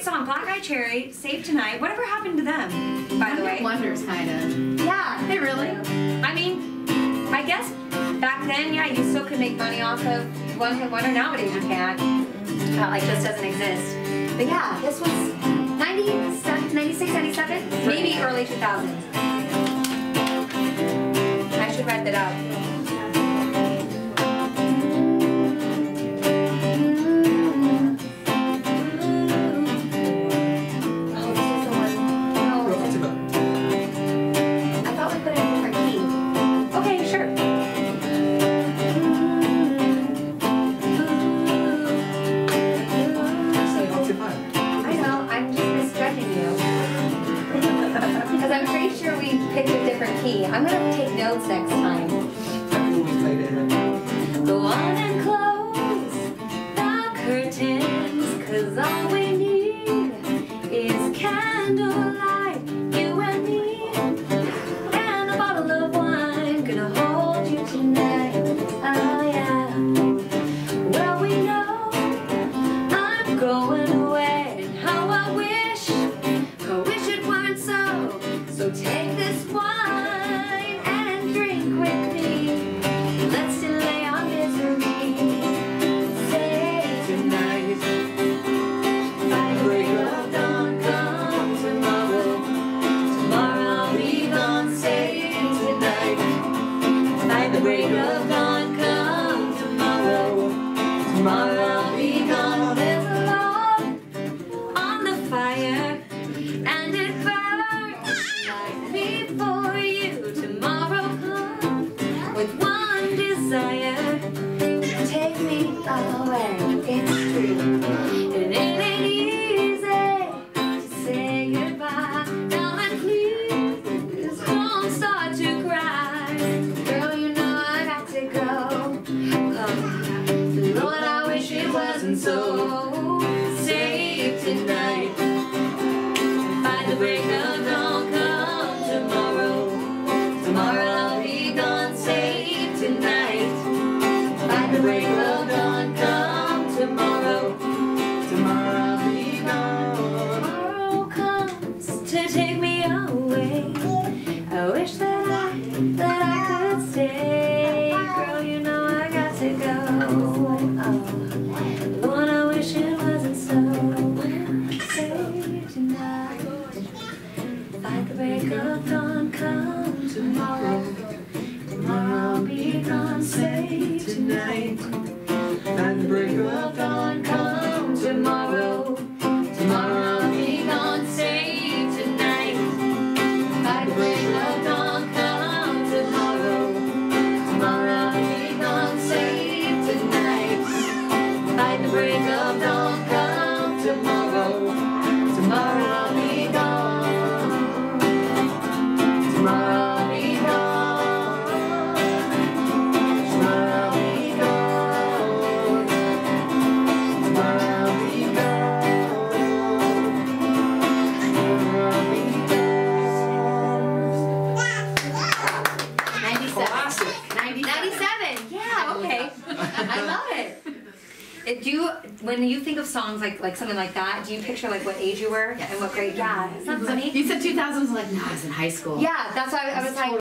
great song, Eagle-Eye Cherry, Save Tonight. Whatever happened to them, by the way? Wonders, kind of. Yeah. They really? I mean, I guess back then, yeah, you still could make money off of one hit wonder. Nowadays you can't. Uh, like, just doesn't exist. But yeah, this was 97, 96, 97, maybe early 2000s. I should write that out. Key. I'm gonna take notes next time. Go on and close the curtains, cause all we need is candlelight, you and me, and a bottle of wine. Gonna hold you tonight, oh yeah. Well, we know I'm going away, and how I wish, I wish it weren't so. So take this wine Tomorrow be gone. Log on the fire, and it burns like before you. Tomorrow come with one desire take me away. It's true, so. Save tonight. By the break of dawn, come tomorrow. Tomorrow I'll be gone. Save tonight. By the break of dawn, come tomorrow. Tomorrow I'll be gone. Tomorrow comes to take me away. I wish that I, that I could stay. Girl, you know I got to go. Oh, Break of dawn, come tomorrow. Tomorrow be gone. Save tonight. And break of dawn, come tomorrow. Tomorrow be gone. Save tonight. The break of dawn, come tomorrow. Tomorrow be gone. Save tonight. The break of dawn, come tomorrow. Tomorrow I love it. It- Do you, when you think of songs like like something like that, do you picture like what age you were Yes. and what grade? Yeah, it's not funny. You said 2000s, like, no, I was in high school. Yeah, that's why I, I was like,